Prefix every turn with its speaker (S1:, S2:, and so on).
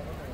S1: Yeah, okay.